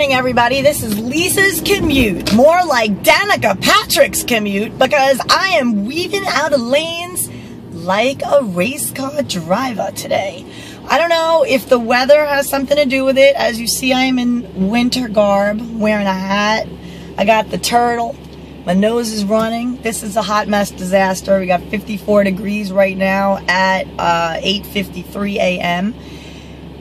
morning, everybody. This is Lisa's commute. More like Danica Patrick's commute because I am weaving out of lanes like a race car driver today. I don't know if the weather has something to do with it. As you see, I am in winter garb, wearing a hat. I got the turtle. My nose is running. This is a hot mess disaster. We got 54 degrees right now at uh, 8.53 a.m.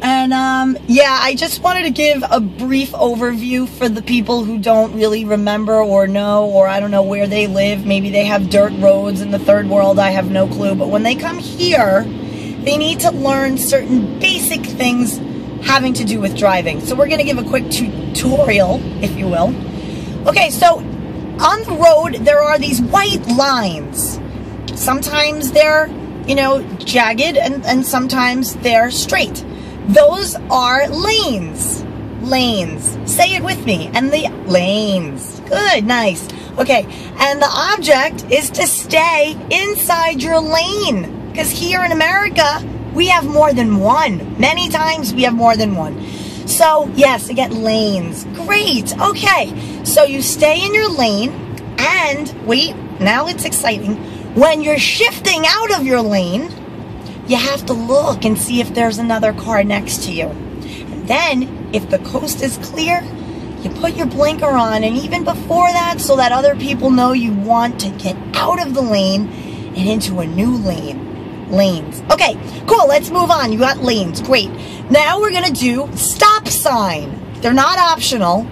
And um, yeah, I just wanted to give a brief overview for the people who don't really remember or know, or I don't know where they live. Maybe they have dirt roads in the third world. I have no clue. But when they come here, they need to learn certain basic things having to do with driving. So we're going to give a quick tutorial, if you will. Okay, so on the road, there are these white lines. Sometimes they're, you know, jagged and, and sometimes they're straight. Those are lanes. Lanes. Say it with me. And the lanes. Good, nice. Okay, and the object is to stay inside your lane. Because here in America, we have more than one. Many times we have more than one. So, yes, again, lanes. Great. Okay, so you stay in your lane, and wait, now it's exciting. When you're shifting out of your lane, you have to look and see if there's another car next to you. And then, if the coast is clear, you put your blinker on, and even before that, so that other people know you want to get out of the lane and into a new lane. Lanes. Okay, cool, let's move on. You got lanes, great. Now we're gonna do stop sign. They're not optional,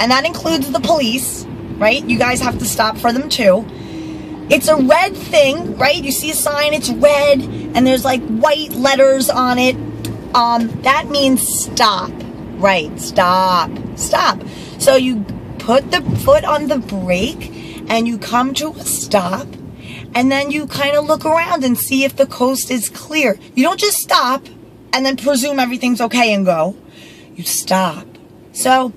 and that includes the police, right? You guys have to stop for them too. It's a red thing, right? You see a sign, it's red, and there's like white letters on it. Um, that means stop, right? Stop, stop. So you put the foot on the brake and you come to a stop and then you kind of look around and see if the coast is clear. You don't just stop and then presume everything's okay and go. You stop. So,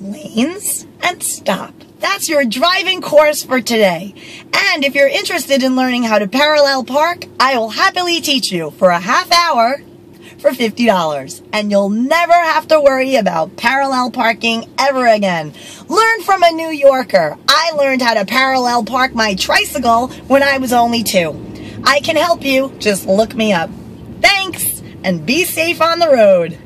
lanes and stop. That's your driving course for today. And if you're interested in learning how to parallel park, I will happily teach you for a half hour for $50. And you'll never have to worry about parallel parking ever again. Learn from a New Yorker. I learned how to parallel park my tricycle when I was only two. I can help you. Just look me up. Thanks, and be safe on the road.